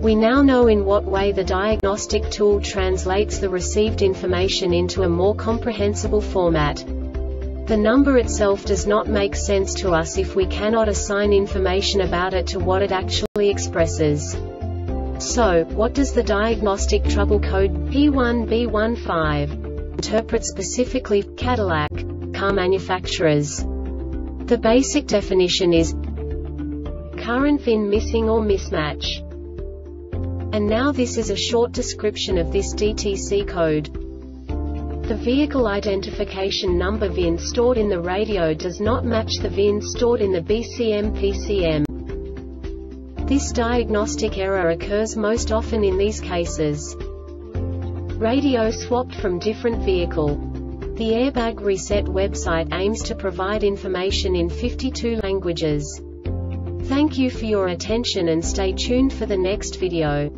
We now know in what way the diagnostic tool translates the received information into a more comprehensible format. The number itself does not make sense to us if we cannot assign information about it to what it actually expresses. So, what does the diagnostic trouble code P1B15 interpret specifically Cadillac car manufacturers? The basic definition is current VIN missing or mismatch. And now this is a short description of this DTC code. The vehicle identification number VIN stored in the radio does not match the VIN stored in the BCM PCM. This diagnostic error occurs most often in these cases. Radio swapped from different vehicle. The Airbag Reset website aims to provide information in 52 languages. Thank you for your attention and stay tuned for the next video.